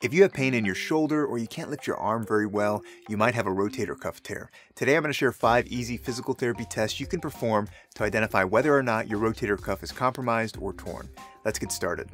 If you have pain in your shoulder or you can't lift your arm very well, you might have a rotator cuff tear. Today I'm going to share five easy physical therapy tests you can perform to identify whether or not your rotator cuff is compromised or torn. Let's get started.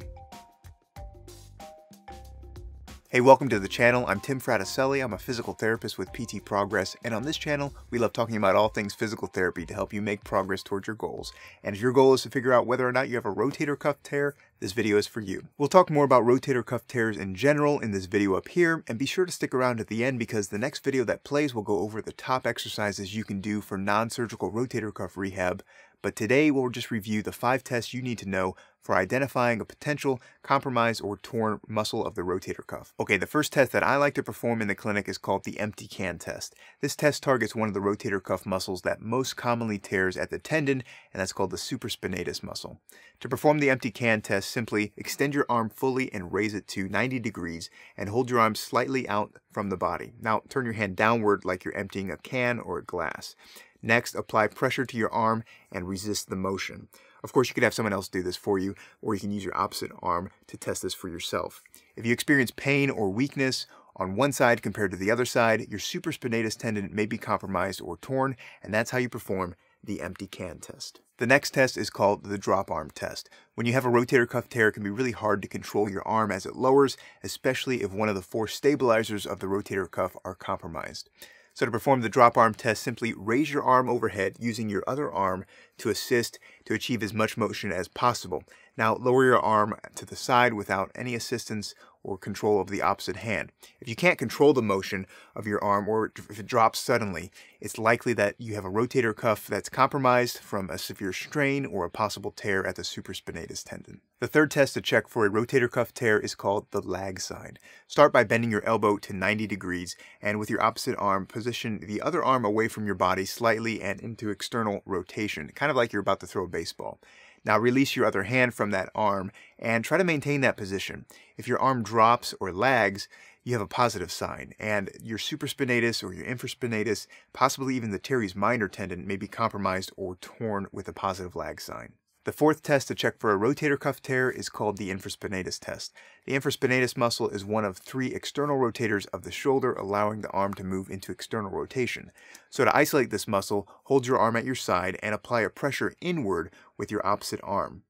Hey, welcome to the channel. I'm Tim Fraticelli. I'm a physical therapist with PT Progress, and on this channel, we love talking about all things physical therapy to help you make progress towards your goals. And if your goal is to figure out whether or not you have a rotator cuff tear, this video is for you. We'll talk more about rotator cuff tears in general in this video up here, and be sure to stick around at the end because the next video that plays will go over the top exercises you can do for non-surgical rotator cuff rehab but today we'll just review the five tests you need to know for identifying a potential compromised or torn muscle of the rotator cuff. Okay, the first test that I like to perform in the clinic is called the empty can test. This test targets one of the rotator cuff muscles that most commonly tears at the tendon, and that's called the supraspinatus muscle. To perform the empty can test, simply extend your arm fully and raise it to 90 degrees, and hold your arm slightly out from the body. Now turn your hand downward like you're emptying a can or a glass. Next, apply pressure to your arm and resist the motion. Of course, you could have someone else do this for you, or you can use your opposite arm to test this for yourself. If you experience pain or weakness on one side compared to the other side, your supraspinatus tendon may be compromised or torn, and that's how you perform the empty can test. The next test is called the drop arm test. When you have a rotator cuff tear, it can be really hard to control your arm as it lowers, especially if one of the four stabilizers of the rotator cuff are compromised. So to perform the drop arm test, simply raise your arm overhead using your other arm to assist to achieve as much motion as possible. Now lower your arm to the side without any assistance or control of the opposite hand. If you can't control the motion of your arm or if it drops suddenly, it's likely that you have a rotator cuff that's compromised from a severe strain or a possible tear at the supraspinatus tendon. The third test to check for a rotator cuff tear is called the lag sign. Start by bending your elbow to 90 degrees and with your opposite arm, position the other arm away from your body slightly and into external rotation, kind of like you're about to throw a baseball. Now release your other hand from that arm and try to maintain that position. If your arm drops or lags, you have a positive sign, and your supraspinatus or your infraspinatus, possibly even the teres minor tendon, may be compromised or torn with a positive lag sign. The fourth test to check for a rotator cuff tear is called the infraspinatus test. The infraspinatus muscle is one of three external rotators of the shoulder, allowing the arm to move into external rotation. So to isolate this muscle, hold your arm at your side and apply a pressure inward with your opposite arm.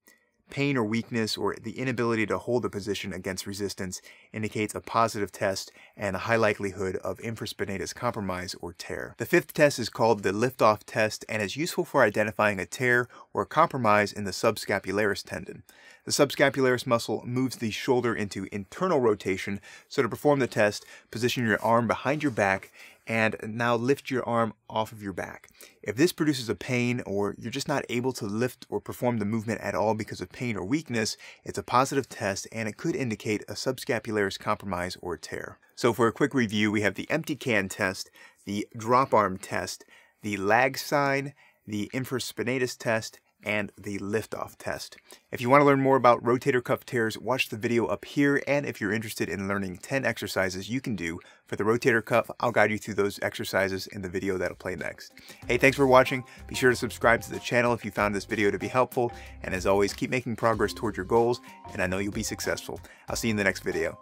Pain or weakness or the inability to hold a position against resistance indicates a positive test and a high likelihood of infraspinatus compromise or tear. The fifth test is called the lift-off test and is useful for identifying a tear or compromise in the subscapularis tendon. The subscapularis muscle moves the shoulder into internal rotation, so to perform the test, position your arm behind your back and now lift your arm off of your back. If this produces a pain or you're just not able to lift or perform the movement at all because of pain or weakness, it's a positive test and it could indicate a subscapularis compromise or tear. So for a quick review, we have the empty can test, the drop arm test, the lag sign, the infraspinatus test, and the liftoff test. If you want to learn more about rotator cuff tears, watch the video up here, and if you're interested in learning 10 exercises you can do for the rotator cuff, I'll guide you through those exercises in the video that'll play next. Hey, thanks for watching. Be sure to subscribe to the channel if you found this video to be helpful, and as always, keep making progress towards your goals, and I know you'll be successful. I'll see you in the next video.